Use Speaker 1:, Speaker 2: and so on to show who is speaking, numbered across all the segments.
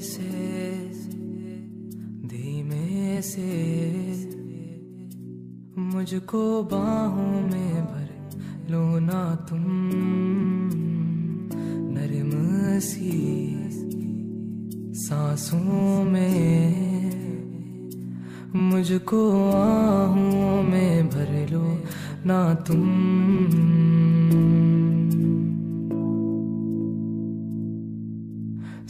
Speaker 1: से धीमे से मुझको बाहों में भर लो ना तुम। नरम सी सांसों में मुझको आहों में भर लो ना तुम।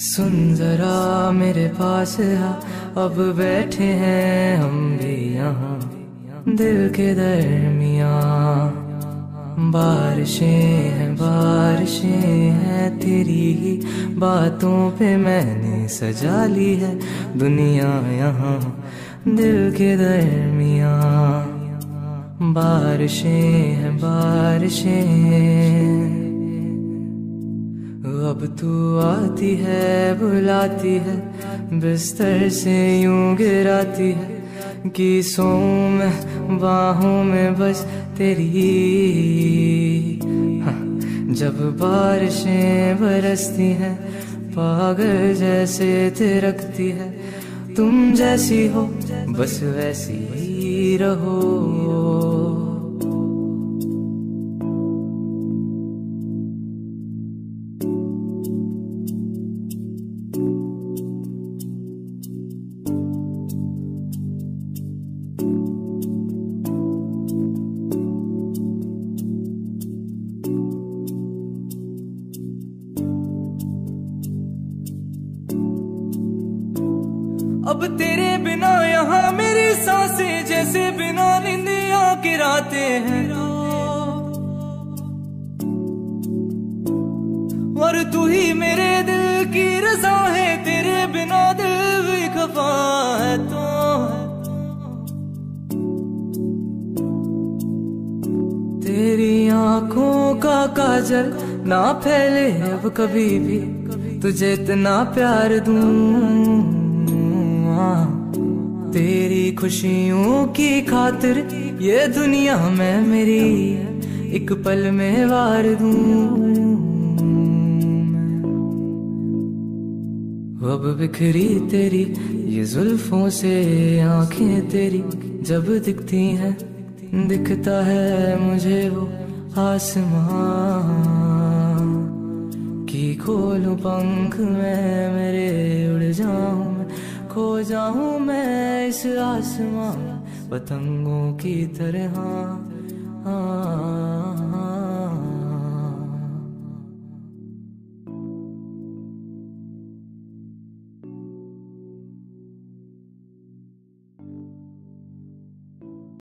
Speaker 1: सुन जरा मेरे पास आ अब बैठे हैं हम भी यहाँ। दिल के दरमिया बारिशें हैं बारिशें हैं तेरी ही। बातों पे मैंने सजा ली है दुनिया यहाँ। दिल के दरमिया बारिशें हैं, बारिशें। अब तू आती है बुलाती है बिस्तर से यूँ गिराती है कि सो मैं बाहों में बस तेरी। हाँ, जब बारिशें बरसती हैं पागल जैसे थिरकती है तुम जैसी हो बस वैसी ही रहो। अब तेरे बिना यहाँ मेरी साँसें जैसे बिना निंदिया गिराते हैं। और तू ही मेरे दिल की रजा है, तेरे बिना दिल भी खफा है तो तेरी आँखों का काजल ना फैले अब कभी भी, तुझे इतना प्यार दूँ। तेरी खुशियों की खातिर ये दुनिया में मेरी एक पल में वार दूँ। अब बिखरी तेरी, ये जुल्फों से आँखें तेरी, जब दिखती हैं, दिखता है मुझे वो आसमां। की खोलूं पंख मैं मेरे उड़ जाऊँ खो जाऊँ मैं इस आसमां पतंगों की तरह। हाँ